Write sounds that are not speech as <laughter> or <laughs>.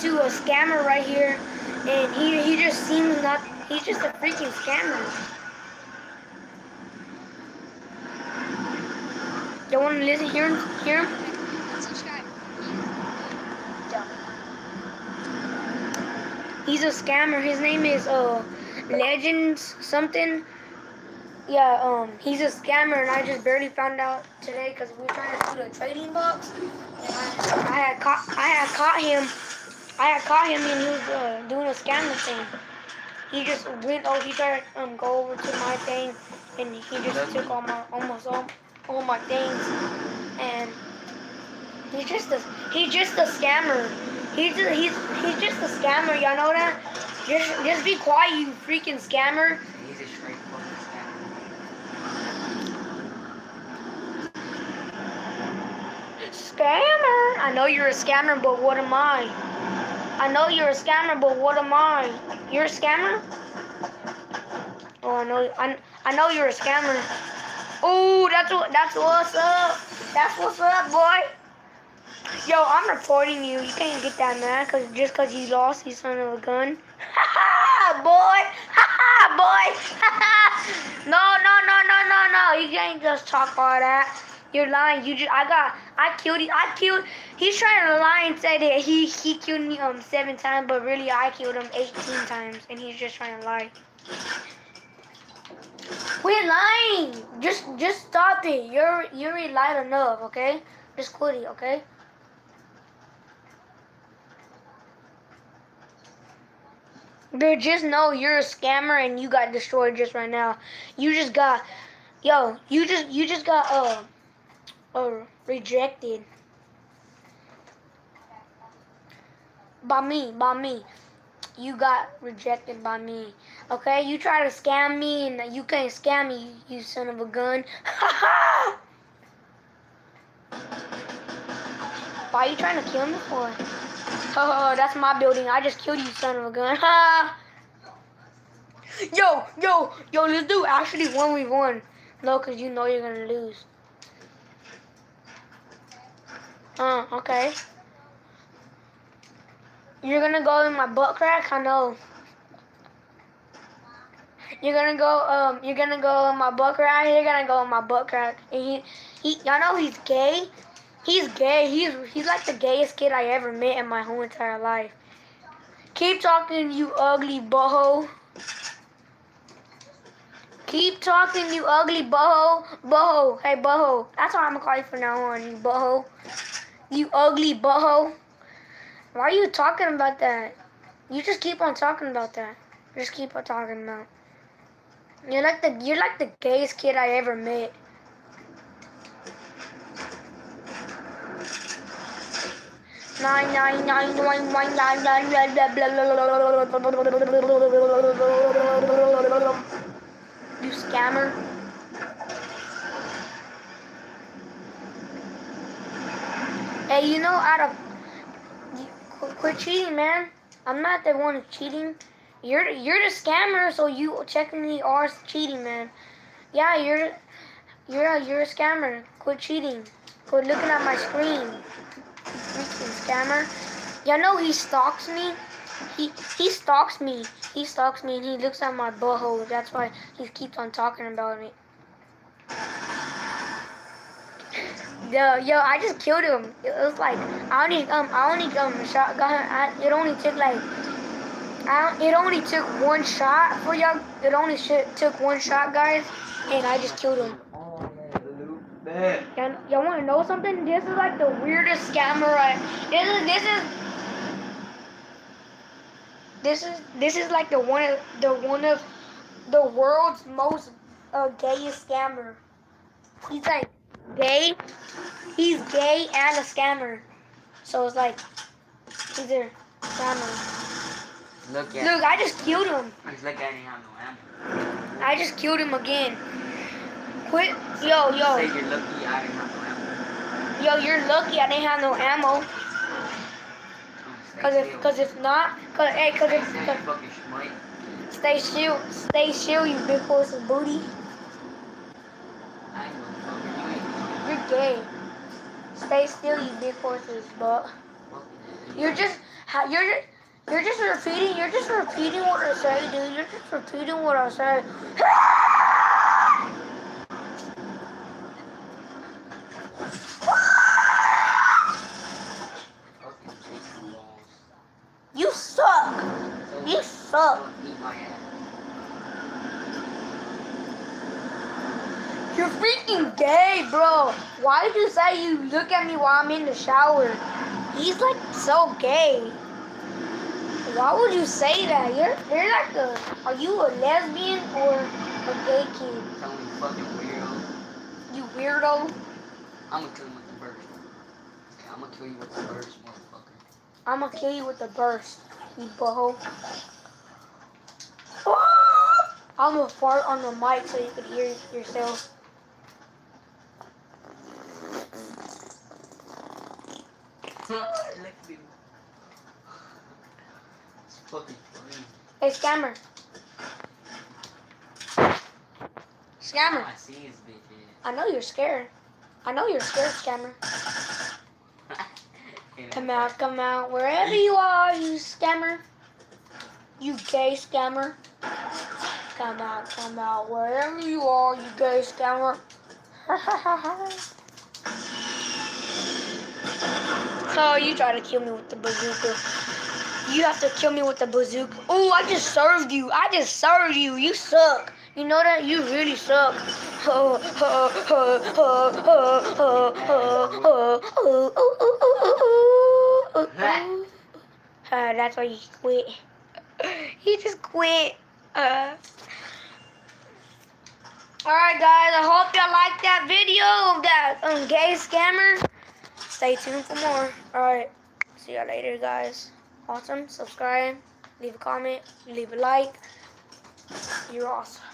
to a scammer right here, and he he just seems not. He's just a freaking scammer. Don't want to listen. Hear him? Hear him? He's a scammer. His name is uh Legends something. Yeah, um, he's a scammer, and I just barely found out today because we were trying to do the trading box, and I, I had caught I had caught him. I had caught him, and he was uh, doing a scammer thing. He just went. Oh, he tried to um, go over to my thing, and he just took all my almost all all my things, and he's just a he's just a scammer. He's just, he's he's just a scammer. Y'all know that? Just just be quiet, you freaking scammer. He's a straight scammer. Scammer! I know you're a scammer, but what am I? I know you're a scammer, but what am I? You're a scammer? Oh, I know. I, I know you're a scammer. Oh, that's what. That's what's up. That's what's up, boy. Yo, I'm reporting you. You can't get that mad cause just cause you lost, you son of a gun. <laughs> Ha ha, boy. Ha ha, boy. Ha <laughs> ha. No, no, no, no, no, no. You can't just talk all that. You're lying. You just. I got. I killed. you. I killed. He's trying to lie and say that he he killed me um seven times, but really I killed him 18 times, and he's just trying to lie. We're lying. Just just stop it. You're you already lied enough. Okay. Just quit it. Okay. Dude, just know you're a scammer and you got destroyed just right now. You just got, yo, you just you just got uh, uh rejected by me, by me. You got rejected by me. Okay, you try to scam me and you can't scam me, you son of a gun. <laughs> Why are you trying to kill me for? Oh, that's my building. I just killed you, son of a gun. Ha! <laughs> yo, yo, yo, let's do actually 1v1. No, because you know you're going to lose. Uh, okay. You're to go in my butt crack? I know. You're gonna go, um, you're gonna go in my butt crack. You're gonna go in my butt crack. And he, he, y'all know he's gay. He's gay. He's he's like the gayest kid I ever met in my whole entire life. Keep talking, you ugly boho. Keep talking, you ugly boho. Boho. Hey, boho. That's what I'm gonna call you from now on, you butthole. You ugly butthole. Why are you talking about that? You just keep on talking about that. Just keep on talking about. You're like the you're like the gayest kid I ever met. You scammer. Hey, you know, out of quit cheating, man. I'm not the one cheating. You're you're the scammer, so you technically are cheating, man. Yeah, you're you're a, you're a scammer. Quit cheating. Quit looking at my screen. Freaking scammer. Y'all know he stalks me. He he stalks me. He stalks me and he looks at my butthole. That's why he keeps on talking about me. Yo, yo, I just killed him. It was like I only um I only um shot got him. I, it only took like I it only took one shot for y'all. It only took one shot, guys, and I just killed him. Y'all, y'all want to know something? This is like the weirdest scammer. I, this is this is this is this is like the one of the one of the world's most uh, gayest scammer. He's like gay. He's gay and a scammer. So it's like he's a scammer. Look at Look, I just killed him. He's like I didn't have no ammo. I just killed him again. Quit, yo, Say yo, you're lucky I didn't have no ammo. yo. You're lucky I didn't have no ammo. Oh, cause if, cause if not, cause hey, cause Stay if, cause, stay still, stay still, you big horse of booty. I ain't gonna fucking you ain't You're gay. Stay still, you big horse's fucking You're just, you're just, you're just repeating. You're just repeating what I say, dude. You're just repeating what I say. <laughs> Fucking chicken balls. You suck. So, You suck. so eat my ass. You're freaking gay, bro. Why did you say you look at me while I'm in the shower? He's like so gay. Why would you say that? You're you're like a are you a lesbian or a gay kid? Tell me fucking weirdo. You weirdo. I'm gonna kill you with the burst. Okay, I'm gonna kill you with the burst, motherfucker. I'm gonna kill you with the burst, you butthole. I'm gonna fart on the mic so you can hear yourself. Lick me. It's fucking funny. Hey, scammer. Scammer. I see his bitch I know you're scared. I know you're scared, scammer. <laughs> Come out, come out, wherever you are, you scammer. You gay scammer. Come out, come out, wherever you are, you gay scammer. <laughs> so you try to kill me with the bazooka. You have to kill me with the bazooka. Oh, I just served you. I just served you. You suck. You know that? You really suck. Uh, that's why he quit. He just quit. Uh. Alright guys, I hope y'all liked that video of that um, gay scammer. Stay tuned for more. Alright, see y'all later guys. Awesome, subscribe, leave a comment, leave a like. You're awesome.